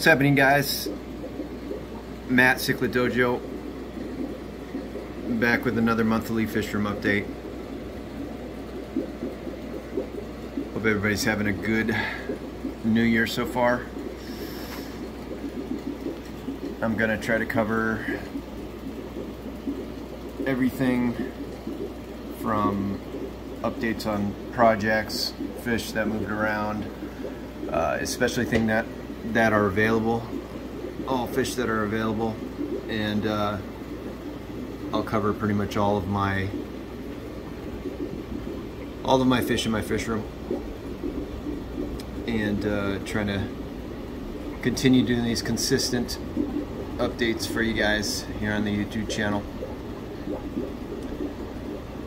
What's happening guys? Matt Cichlid Dojo back with another monthly fish room update. Hope everybody's having a good new year so far. I'm gonna try to cover everything from updates on projects, fish that moved around, uh, especially thing that that are available, all fish that are available, and uh, I'll cover pretty much all of my all of my fish in my fish room, and uh, trying to continue doing these consistent updates for you guys here on the YouTube channel.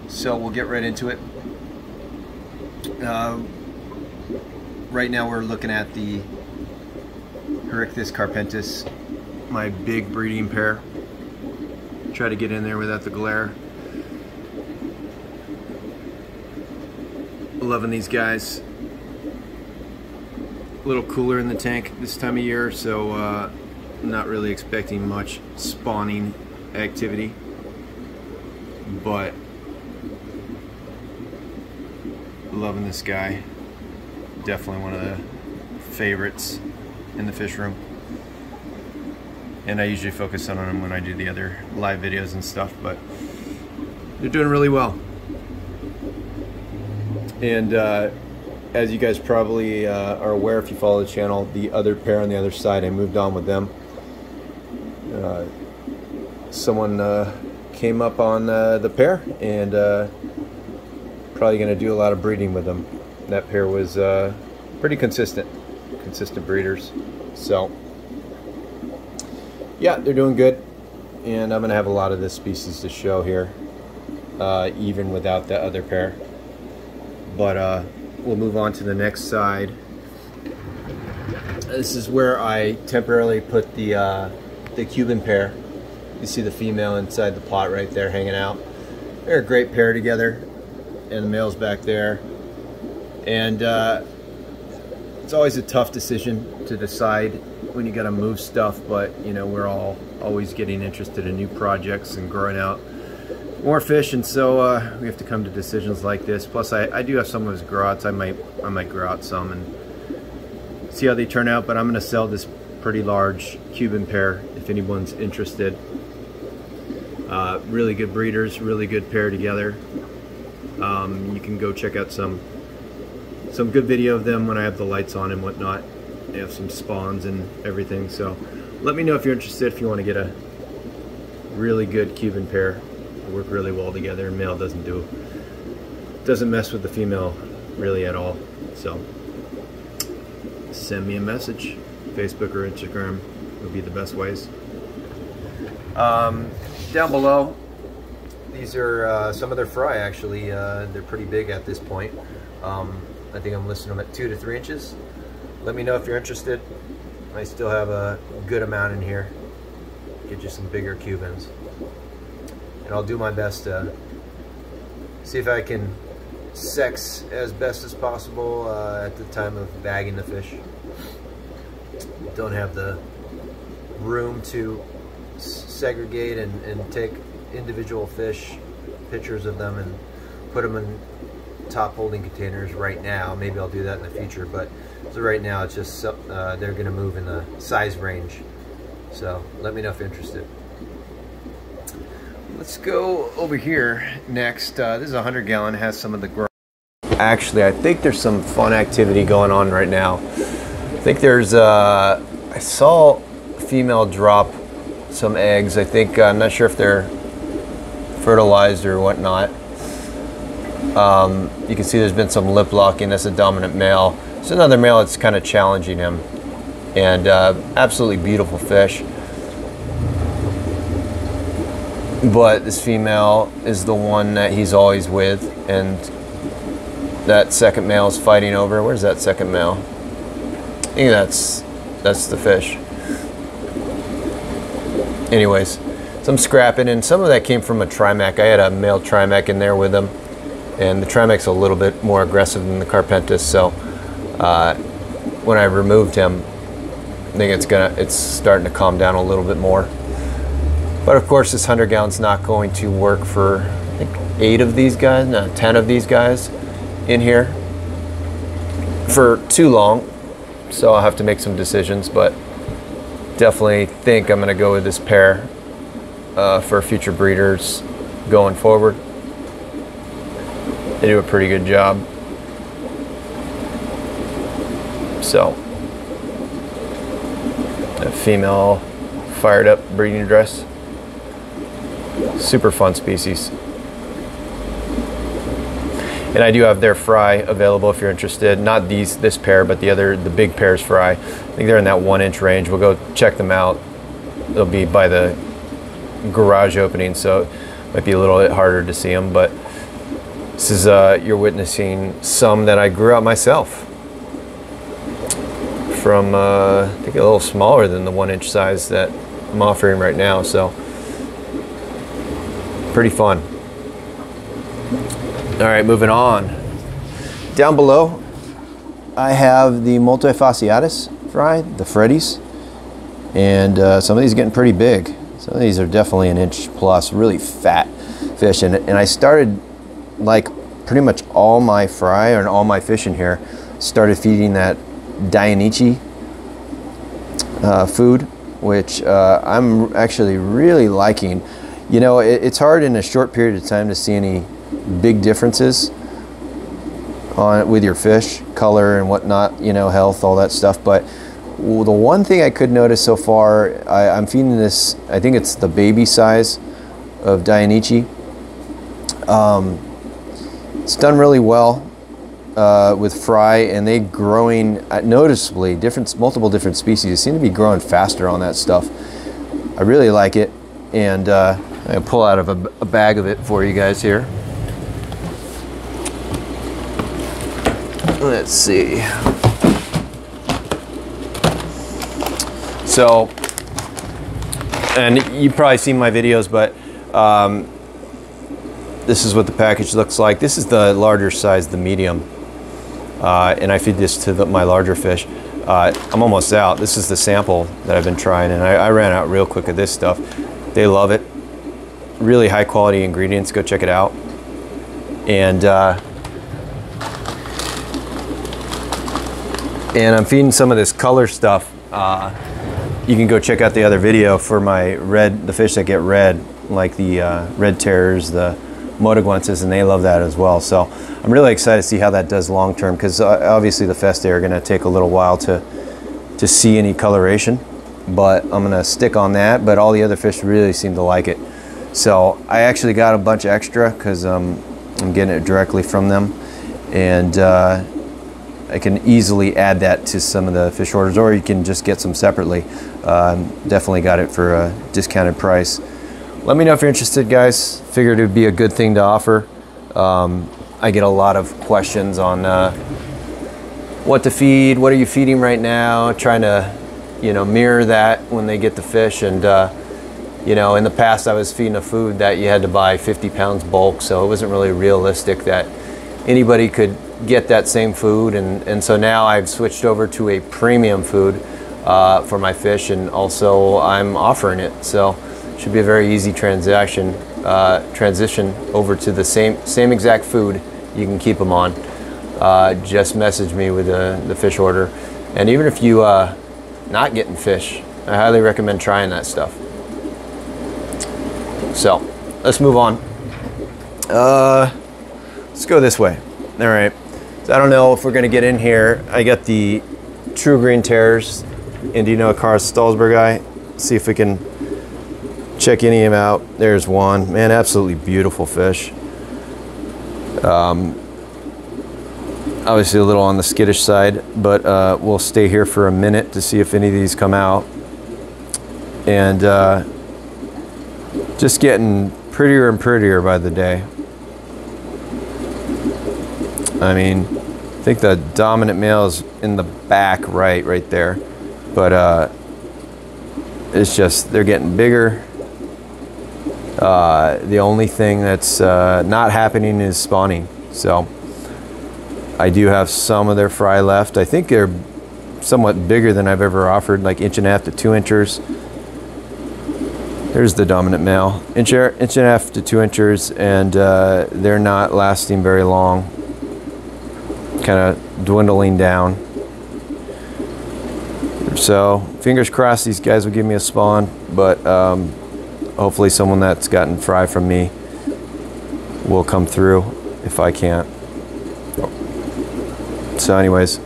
So we'll get right into it. Uh, right now we're looking at the Herichthys carpintis, my big breeding pair. Try to get in there without the glare. Loving these guys. A little cooler in the tank this time of year, so uh, not really expecting much spawning activity. But loving this guy. Definitely one of the favorites in the fish room. And I usually focus on them when I do the other live videos and stuff, but they're doing really well. And uh, as you guys probably uh, are aware if you follow the channel, the other pair on the other side, I moved on with them. Uh, someone uh, came up on uh, the pair and uh, probably going to do a lot of breeding with them. That pair was pretty consistent, consistent breeders. So, yeah, they're doing good. And I'm going to have a lot of this species to show here, uh, even without the other pair. But uh, we'll move on to the next side. This is where I temporarily put the, uh, the Cuban pair. You see the female inside the pot right there hanging out. They're a great pair together. And the male's back there. And uh, it's always a tough decision to decide when you got to move stuff, but you know we're all always getting interested in new projects and growing out more fish, and so uh, we have to come to decisions like this. Plus, I, I do have some of his grow outs. I might I might grow out some and see how they turn out. But I'm going to sell this pretty large Cuban pair if anyone's interested. Uh, really good breeders, really good pair together. Um, you can go check out some some good video of them when I have the lights on and whatnot. They have some spawns and everything. So let me know if you're interested, if you want to get a really good Cuban pair. They work really well together. Male doesn't do, doesn't mess with the female really at all. So send me a message. Facebook or Instagram would be the best ways. Um, down below, these are uh, some of their fry actually. Uh, they're pretty big at this point. Um, I think I'm listing them at two to three inches. Let me know if you're interested. I still have a good amount in here. Get you some bigger Cubans. And I'll do my best to see if I can sex as best as possible uh, at the time of bagging the fish. Don't have the room to segregate and, and take individual fish, pictures of them, and put them in top holding containers right now. Maybe I'll do that in the future, but so right now it's just uh, they're going to move in the size range. So let me know if you're interested. Let's go over here next. Uh, this is a 100 gallon, has some of the. Actually, I think there's some fun activity going on right now. I think there's, uh, I saw a female drop some eggs. I think, uh, I'm not sure if they're fertilized or whatnot. Um, you can see there's been some lip locking. That's a dominant male. It's another male that's kind of challenging him. And uh, absolutely beautiful fish. But this female is the one that he's always with. And that second male is fighting over. Where's that second male? I think that's, that's the fish. Anyways, some scrapping. And some of that came from a Trimac. I had a male Trimac in there with him and the Trimac's a little bit more aggressive than the Carpintis, so uh, when I removed him, I think it's gonna it's starting to calm down a little bit more. But of course, this 100 gallon's not going to work for I think eight of these guys, no, 10 of these guys in here for too long. So I'll have to make some decisions, but definitely think I'm gonna go with this pair uh, for future breeders going forward. They do a pretty good job. So, a female fired up breeding dress. Super fun species. And I do have their fry available if you're interested. Not these, this pair, but the other, the big pairs fry. I think they're in that one inch range. We'll go check them out. They'll be by the garage opening, so it might be a little bit harder to see them. But this is uh, you're witnessing some that I grew out myself. From uh, I think a little smaller than the one inch size that I'm offering right now. So pretty fun. All right, moving on. Down below, I have the multifasciatus fry, the Freddy's, and uh, some of these are getting pretty big. Some of these are definitely an inch plus, really fat fish. And, and I started, like pretty much all my fry and all my fish in here, started feeding that Dainichi uh, food, which uh, I'm actually really liking. You know, it, it's hard in a short period of time to see any big differences on with your fish, color and whatnot, you know, health, all that stuff. But the one thing I could notice so far, I, am feeding this, I think it's the baby size of Dainichi. Um, it's done really well uh, with fry and they growing uh, noticeably different, multiple different species seem to be growing faster on that stuff. I really like it. And uh, I pull out of a, a bag of it for you guys here. Let's see. So, and you've probably seen my videos, but um, this is what the package looks like. This is the larger size, the medium. Uh, and I feed this to the, my larger fish. Uh, I'm almost out. This is the sample that I've been trying, and I, I ran out real quick of this stuff. They love it. Really high quality ingredients. Go check it out. And uh, and I'm feeding some of this color stuff. Uh, you can go check out the other video for my red, the fish that get red, like the uh, red terrors, the motaguensis, and they love that as well. So I'm really excited to see how that does long term because uh, obviously the Festae are going to take a little while to to see any coloration, but I'm going to stick on that. But all the other fish really seem to like it. So I actually got a bunch extra because um, I'm getting it directly from them, and uh, I can easily add that to some of the fish orders, or you can just get some separately. Um, definitely got it for a discounted price. Let me know if you're interested, guys. Figured it would be a good thing to offer. Um, I get a lot of questions on uh, what to feed, what are you feeding right now, trying to, you know, mirror that when they get the fish. And, uh, you know, in the past I was feeding a food that you had to buy 50 pounds bulk, so it wasn't really realistic that anybody could get that same food. And, and so now I've switched over to a premium food uh, for my fish and also I'm offering it. So should be a very easy transaction, uh, transition over to the same, same exact food you can keep them on. Uh, just message me with the, the fish order. And even if you uh, not getting fish, I highly recommend trying that stuff. So let's move on. Uh, let's go this way. All right. So I don't know if we're gonna get in here. I got the True Green Terrors, and do you know a Carl Stolzberg guy? See if we can check any of them out. There's one. Man, absolutely beautiful fish. Um, obviously a little on the skittish side, but uh, we'll stay here for a minute to see if any of these come out. And uh, just getting prettier and prettier by the day. I mean, I think the dominant male is in the back right, right there. But uh, it's just, they're getting bigger. Uh, the only thing that's uh, not happening is spawning. So I do have some of their fry left. I think they're somewhat bigger than I've ever offered, like inch and a half to two inches. There's the dominant male, inch, inch and a half to two inches, and uh, they're not lasting very long. Kind of dwindling down. So fingers crossed these guys will give me a spawn, but um, hopefully someone that's gotten fry from me will come through if I can't. So anyways,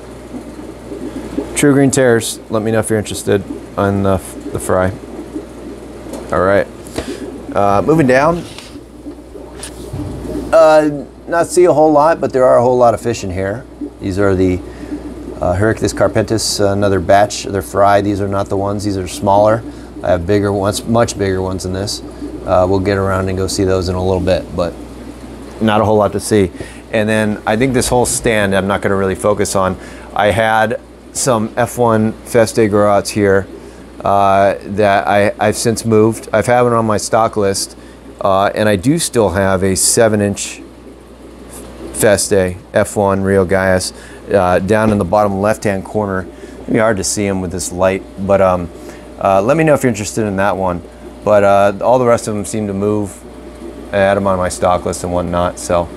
True Green Terrors, let me know if you're interested on the, the fry. All right, uh, moving down. Uh, not see a whole lot, but there are a whole lot of fish in here. These are the uh, Herichthys carpintis, another batch. They're fry. These are not the ones. These are smaller. I have bigger ones, much bigger ones than this. Uh, we'll get around and go see those in a little bit, but not a whole lot to see. And then I think this whole stand I'm not going to really focus on. I had some F1 Feste Groats here uh, that I, I've since moved. I've had it on my stock list, uh, and I do still have a 7-inch Feste F1 Rio Guayas uh, down in the bottom left-hand corner. Be hard to see them with this light, but um, uh, let me know if you're interested in that one. But uh, all the rest of them seem to move. I had them on my stock list and whatnot. So,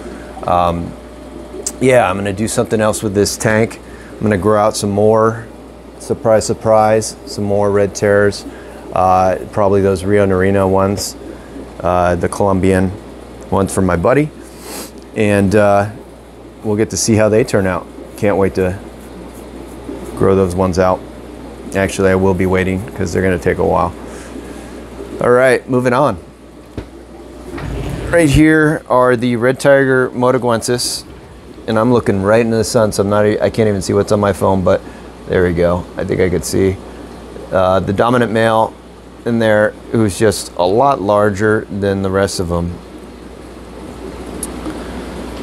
um, yeah, I'm gonna do something else with this tank. I'm gonna grow out some more. Surprise, surprise, some more red terrors. Uh, probably those Rio Narina ones, uh, the Colombian ones from my buddy. And uh, we'll get to see how they turn out. Can't wait to grow those ones out. Actually, I will be waiting because they're going to take a while. All right, moving on. Right here are the red tiger motaguensis, and I'm looking right into the sun, so I'm not. I can't even see what's on my phone, but there we go. I think I could see uh, the dominant male in there, who's just a lot larger than the rest of them.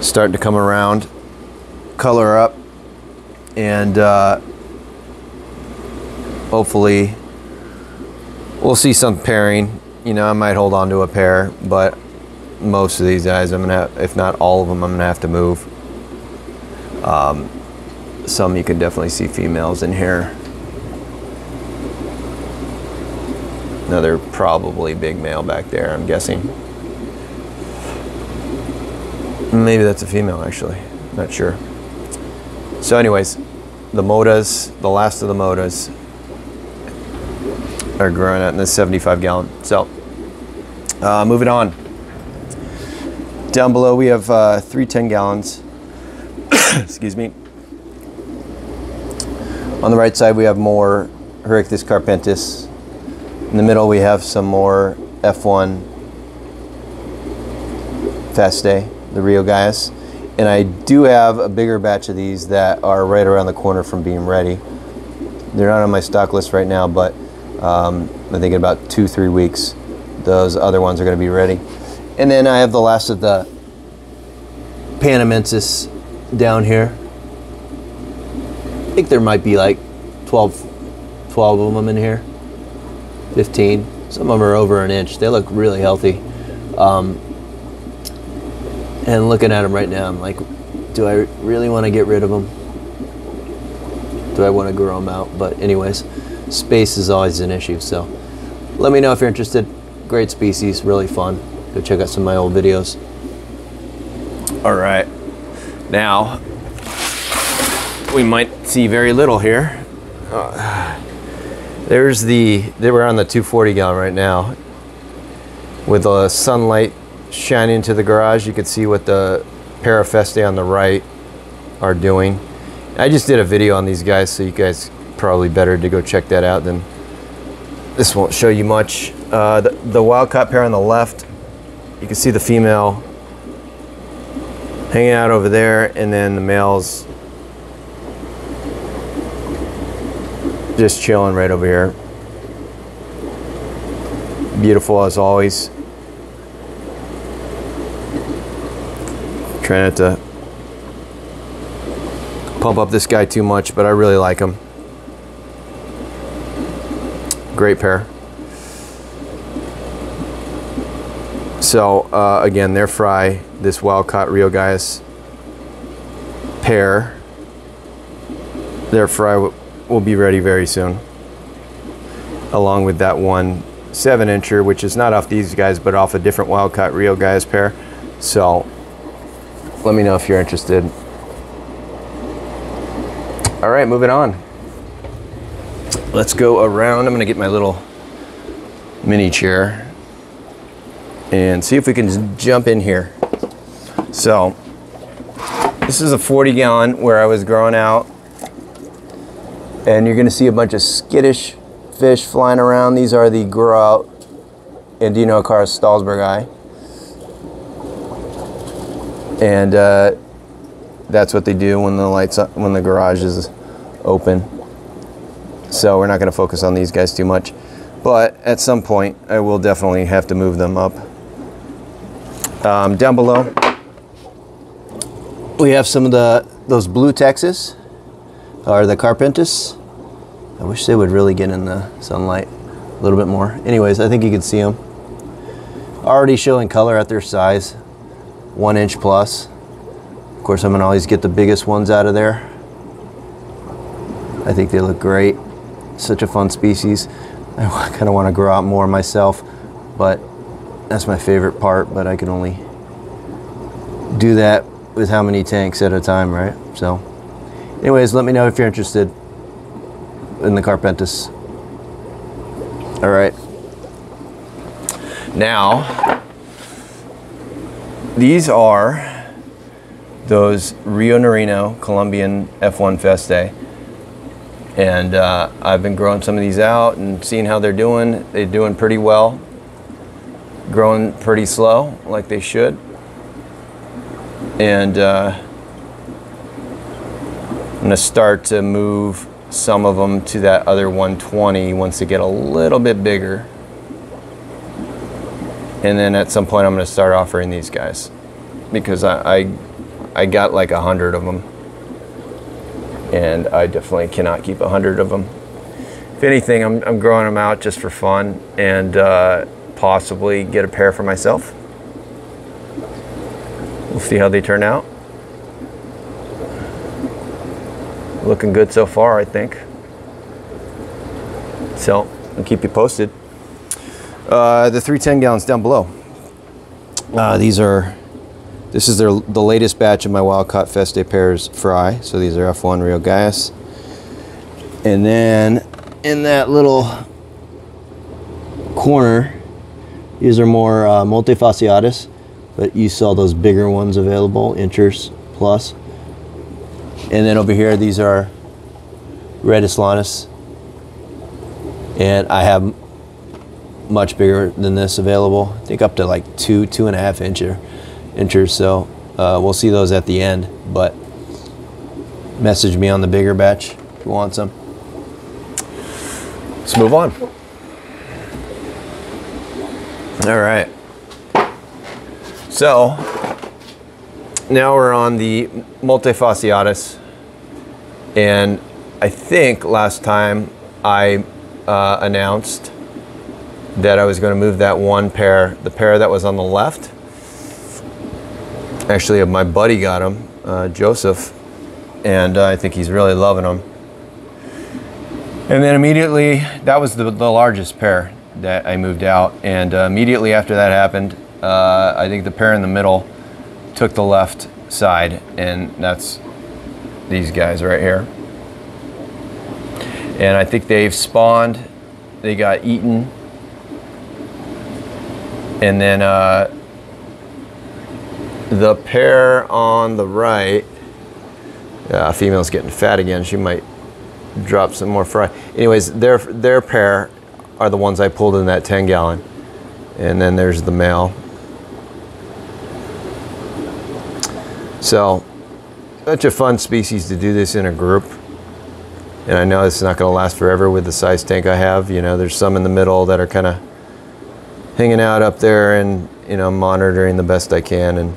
Starting to come around, color up, and uh, hopefully we'll see some pairing. You know, I might hold on to a pair, but most of these guys, I'm gonna, have, if not all of them, I'm gonna have to move. Um, some you can definitely see females in here. Another probably big male back there, I'm guessing. Maybe that's a female actually, not sure. So anyways, the Modas, the last of the motas, are growing out in this 75 gallon. So, uh, moving on. Down below we have uh, three 10 gallons. Excuse me. On the right side we have more Herichthys carpintis. In the middle we have some more F1 Feste, the Rio Guayas. And I do have a bigger batch of these that are right around the corner from being ready. They're not on my stock list right now, but um, I think in about two, three weeks, those other ones are going to be ready. And then I have the last of the Panamensis down here. I think there might be like 12, 12 of them in here, 15. Some of them are over an inch. They look really healthy. Um, and looking at them right now, I'm like, do I really want to get rid of them? Do I want to grow them out? But anyways, space is always an issue. So let me know if you're interested. Great species, really fun. Go check out some of my old videos. All right, now we might see very little here. Uh, there's the, they were on the 240 gallon right now with the sunlight shining into the garage, you can see what the Parafeste on the right are doing. I just did a video on these guys, so you guys probably better to go check that out than this won't show you much. Uh, the, the caught pair on the left, you can see the female hanging out over there, and then the males just chilling right over here. Beautiful as always. Try not to pump up this guy too much, but I really like him. Great pair. So uh, again, they're fry. This wild caught Rio Guayas pair. They're fry will be ready very soon. Along with that one seven incher, which is not off these guys, but off a different Wildcat Rio Guayas pair. So let me know if you're interested. All right, moving on. Let's go around. I'm gonna get my little mini chair and see if we can jump in here. So this is a 40 gallon where I was growing out and you're gonna see a bunch of skittish fish flying around. These are the grow out Andinoacara stalsbergi. And uh, that's what they do when the lights up, when the garage is open. So we're not going to focus on these guys too much. But at some point, I will definitely have to move them up. Um, down below, we have some of the those blue Texas, or the Carpintis. I wish they would really get in the sunlight a little bit more. Anyways, I think you can see them. Already showing color at their size, one inch plus. Of course, I'm gonna always get the biggest ones out of there. I think they look great. Such a fun species. I kind of want to grow out more myself, but that's my favorite part, but I can only do that with how many tanks at a time, right? So anyways, let me know if you're interested in the Carpintis. All right. Now, these are those Rio Norino Colombian F1 Feste. And uh, I've been growing some of these out and seeing how they're doing. They're doing pretty well, growing pretty slow, like they should. And uh, I'm gonna start to move some of them to that other 120 once they get a little bit bigger. And then at some point I'm gonna start offering these guys because I, I, I got like a hundred of them and I definitely cannot keep a hundred of them. If anything, I'm, I'm growing them out just for fun and uh, possibly get a pair for myself. We'll see how they turn out. looking good so far, I think. So I'll keep you posted. Uh, the 310 gallons down below. Uh, these are, this is their, the latest batch of my wild caught Feste pairs fry. So these are F1 Rio Gas. And then in that little corner, these are more uh, multifasciatus, but you saw those bigger ones available, inchers plus. And then over here, these are red Aslanus. And I have much bigger than this available. I think up to like two, two and a half incher, inches. So uh, we'll see those at the end. But message me on the bigger batch if you want some. Let's move on. All right. So now we're on the multifasciatus. And I think last time I uh, announced that I was going to move that one pair, the pair that was on the left. Actually, my buddy got them, uh, Joseph, and uh, I think he's really loving them. And then immediately, that was the, the largest pair that I moved out. And uh, immediately after that happened, uh, I think the pair in the middle took the left side, and that's these guys right here. And I think they've spawned, they got eaten, and then uh, the pair on the right, uh, female's getting fat again. She might drop some more fry. Anyways, their their pair are the ones I pulled in that 10 gallon, and then there's the male. So, such a fun species to do this in a group. And I know it's not going to last forever with the size tank I have. You know, there's some in the middle that are kind of hanging out up there and, you know, monitoring the best I can and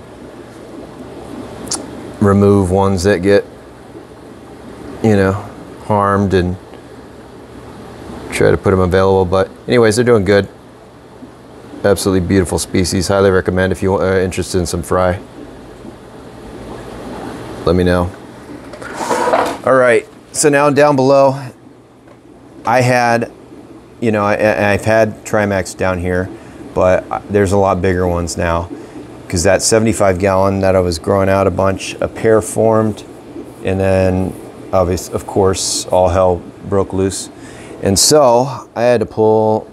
remove ones that get, you know, harmed and try to put them available. But anyways, they're doing good. Absolutely beautiful species. Highly recommend if you're uh, interested in some fry let me know. All right, so now down below, I had, you know, I, I've had Trimax down here, but there's a lot bigger ones now because that 75 gallon that I was growing out a bunch, a pair formed, and then obvious, of course, all hell broke loose. And so I had to pull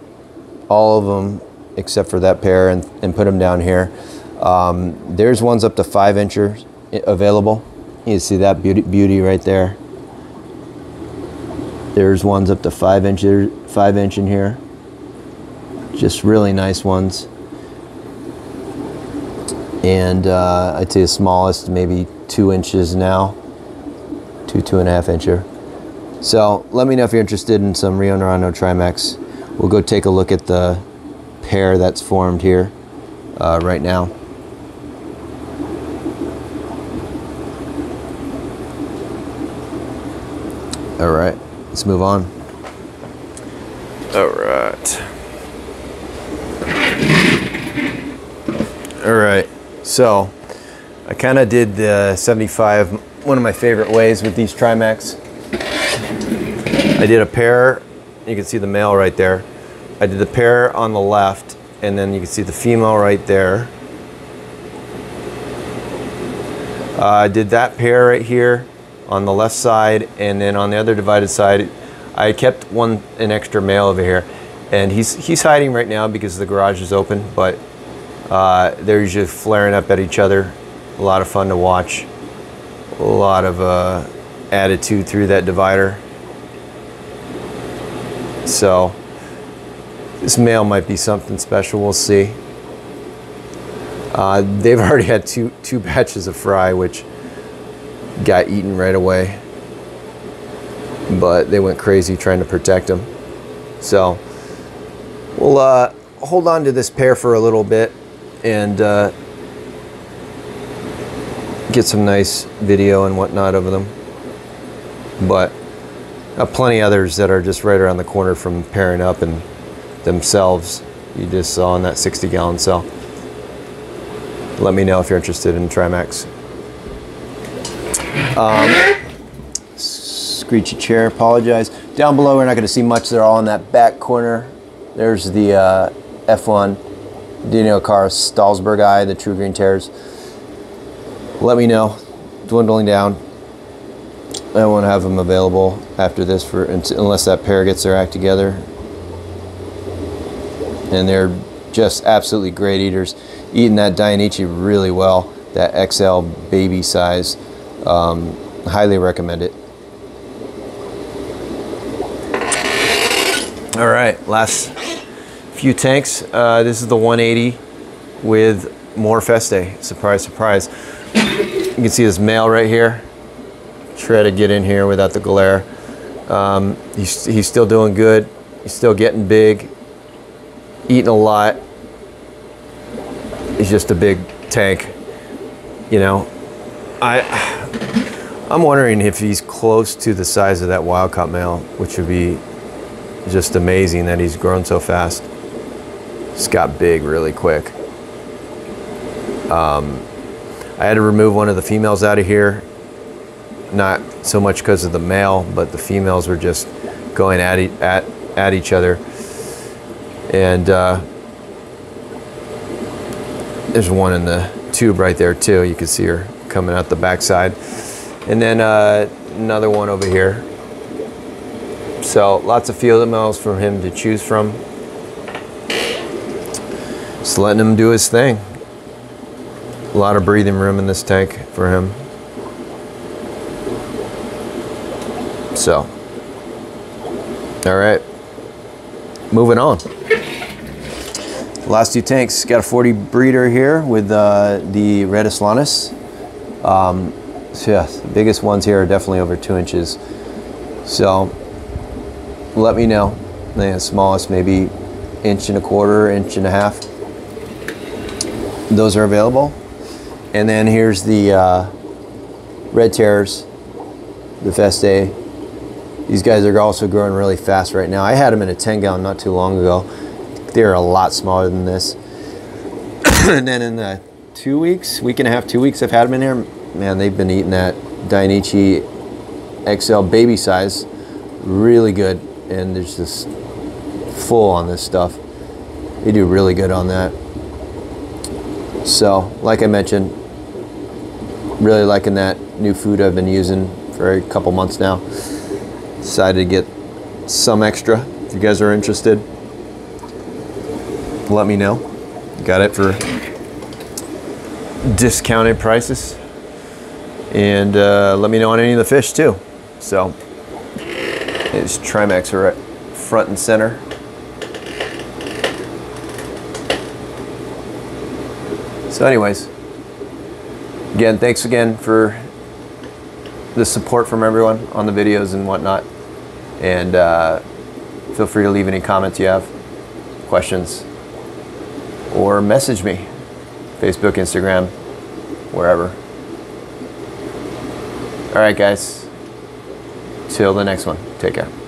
all of them except for that pair and, and put them down here. Um, there's ones up to five inches available. You see that beauty, beauty right there. There's ones up to five inches, five inch in here. Just really nice ones. And uh, I'd say the smallest, maybe two inches now, two, two and a half incher. So let me know if you're interested in some Rio Nerano Trimax. We'll go take a look at the pair that's formed here uh, right now. All right, let's move on. All right. All right, so I kind of did the 75, one of my favorite ways with these Trimax. I did a pair, you can see the male right there. I did the pair on the left, and then you can see the female right there. Uh, I did that pair right here on the left side, and then on the other divided side, I kept one an extra male over here, and he's he's hiding right now because the garage is open, but uh, they're usually flaring up at each other. A lot of fun to watch. A lot of uh, attitude through that divider. So this male might be something special. We'll see. Uh, they've already had two two batches of fry, which got eaten right away. But they went crazy trying to protect them. So we'll uh, hold on to this pair for a little bit and uh, get some nice video and whatnot of them. But uh, plenty others that are just right around the corner from pairing up and themselves. You just saw in that 60 gallon cell. Let me know if you're interested in Trimax. Um, screechy chair, apologize. Down below, we're not going to see much. They're all in that back corner. There's the uh, F1 Andinoacara stalsbergi, the True Green Tears. Let me know. Dwindling down. I won't have them available after this for unless that pair gets their act together. And they're just absolutely great eaters. Eating that Dainichi really well. That XL baby size. Um, highly recommend it. All right, last few tanks. Uh, this is the 180 with more Feste. Surprise, surprise. You can see this male right here try to get in here without the glare. Um, he's, he's still doing good. He's still getting big, eating a lot. He's just a big tank, you know. I, I'm wondering if he's close to the size of that wild caught male, which would be just amazing that he's grown so fast. He's got big really quick. Um, I had to remove one of the females out of here not so much because of the male, but the females were just going at, e at, at each other. And uh, there's one in the tube right there too. You can see her coming out the backside. And then uh, another one over here. So lots of field males for him to choose from. Just letting him do his thing. A lot of breathing room in this tank for him. So, all right, moving on. Last two tanks, got a 40 breeder here with uh, the Red Aslanus. Um, so yeah, the biggest ones here are definitely over two inches. So let me know. The smallest maybe inch and a quarter, inch and a half. Those are available. And then here's the uh, Red Terrors, the Feste these guys are also growing really fast right now. I had them in a 10 gallon not too long ago. They're a lot smaller than this. and then in the two weeks, week and a half, two weeks I've had them in here, man, they've been eating that Dainichi XL baby size. Really good. and there's just full on this stuff. They do really good on that. So, like I mentioned, really liking that new food I've been using for a couple months now. Decided to get some extra. If you guys are interested, let me know. Got it for discounted prices. And uh, let me know on any of the fish too. So, it's Trimax right front and center. So, anyways, again, thanks again for the support from everyone on the videos and whatnot. And uh, feel free to leave any comments you have, questions, or message me Facebook, Instagram, wherever. All right, guys. Till the next one. Take care.